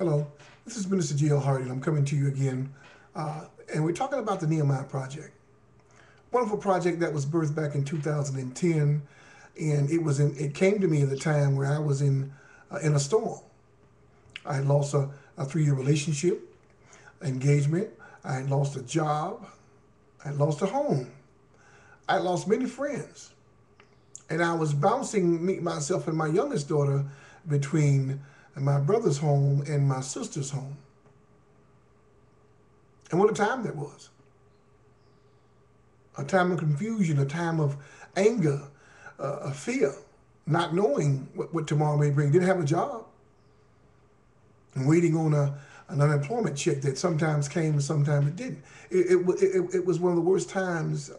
Hello, this is Minister G.L. Harden, and I'm coming to you again. Uh, and we're talking about the Nehemiah Project. Wonderful project that was birthed back in 2010, and it was in, it came to me at a time where I was in uh, in a storm. I had lost a, a three-year relationship, engagement. I had lost a job. I had lost a home. I had lost many friends, and I was bouncing me, myself and my youngest daughter between my brother's home and my sister's home. And what a time that was. A time of confusion, a time of anger, uh, a fear, not knowing what, what tomorrow may bring. Didn't have a job. And waiting on a, an unemployment check that sometimes came and sometimes it didn't. It, it, it, it was one of the worst times,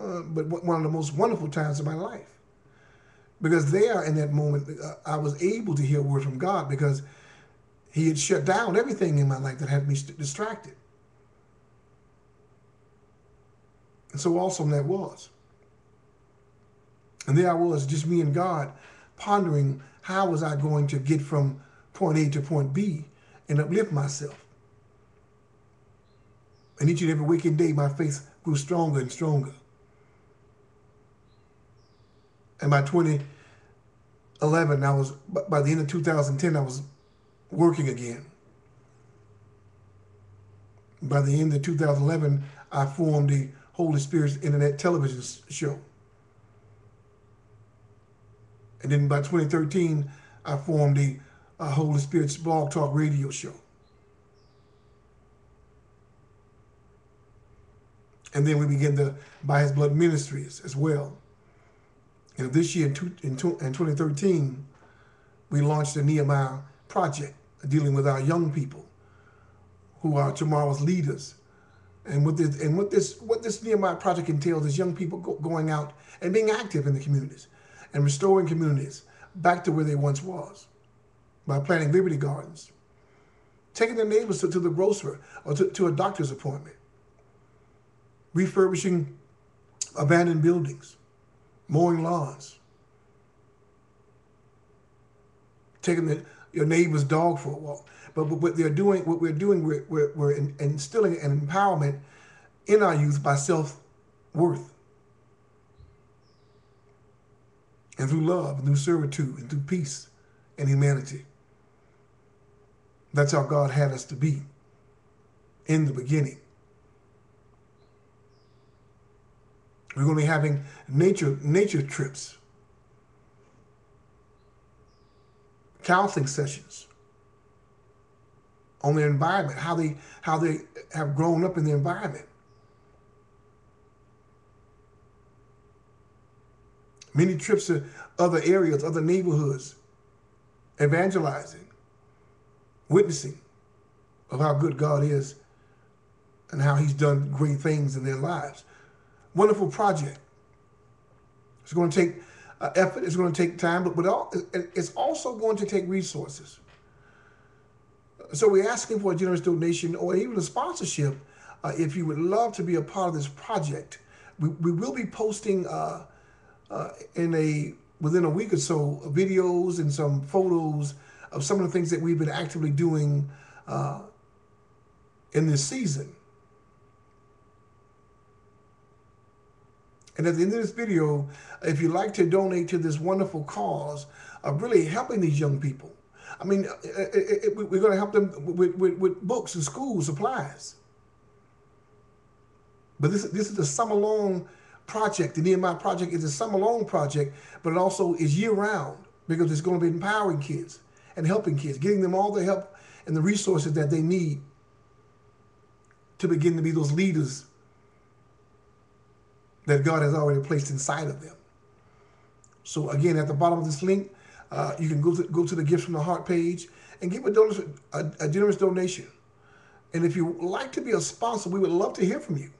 uh, but one of the most wonderful times of my life because there in that moment uh, I was able to hear a word from God because he had shut down everything in my life that had me distracted. And so awesome that was. And there I was, just me and God, pondering how was I going to get from point A to point B and uplift myself. And each and every waking day, my faith grew stronger and stronger. And by 20, 11, I was by the end of 2010, I was working again. By the end of 2011, I formed the Holy Spirit's Internet television show. And then by 2013, I formed the uh, Holy Spirit's Blog Talk radio show. And then we began the By His Blood Ministries as well. And this year, in, two, in, in 2013, we launched the Nehemiah Project, dealing with our young people who are tomorrow's leaders. And what this, and what this, what this Nehemiah Project entails is young people go, going out and being active in the communities and restoring communities back to where they once was by planting Liberty Gardens, taking their neighbors to, to the grocery or to, to a doctor's appointment, refurbishing abandoned buildings, mowing lawns, taking the, your neighbor's dog for a walk. But what they're doing, what we're doing, we're, we're, we're instilling an empowerment in our youth by self-worth. And through love, and through servitude, and through peace and humanity. That's how God had us to be in the beginning. We're going to be having nature nature trips, counseling sessions on their environment, how they how they have grown up in the environment. Many trips to other areas, other neighborhoods, evangelizing, witnessing of how good God is and how he's done great things in their lives wonderful project. It's going to take uh, effort. It's going to take time, but, but all, it's also going to take resources. So we're asking for a generous donation or even a sponsorship uh, if you would love to be a part of this project. We, we will be posting uh, uh in a within a week or so videos and some photos of some of the things that we've been actively doing uh, in this season. And at the end of this video, if you'd like to donate to this wonderful cause of really helping these young people, I mean, it, it, it, we're going to help them with, with, with, books and school supplies. But this, this is a summer-long project. The Nehemiah Project is a summer-long project, but it also is year-round because it's going to be empowering kids and helping kids, getting them all the help and the resources that they need to begin to be those leaders that God has already placed inside of them. So again, at the bottom of this link, uh, you can go to, go to the Gifts from the Heart page and give a, donor, a, a generous donation. And if you like to be a sponsor, we would love to hear from you.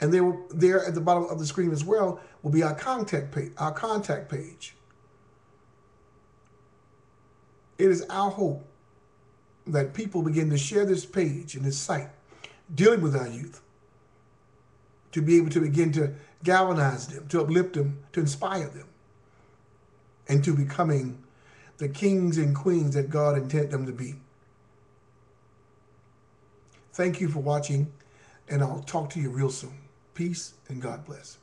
And there, there at the bottom of the screen as well will be our contact page. Our contact page. It is our hope that people begin to share this page and this site dealing with our youth to be able to begin to galvanize them, to uplift them, to inspire them, and to becoming the kings and queens that God intended them to be. Thank you for watching, and I'll talk to you real soon. Peace and God bless.